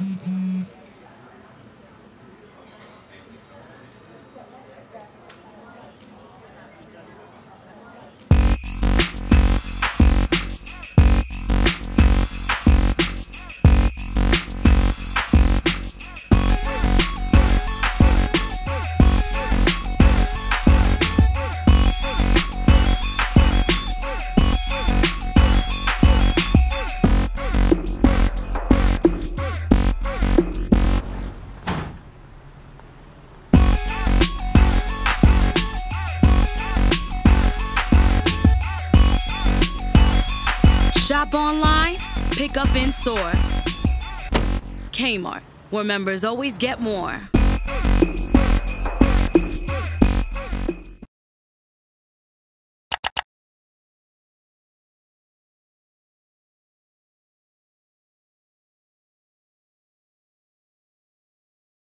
Mm-hmm. Shop online, pick up in store. Kmart, where members always get more.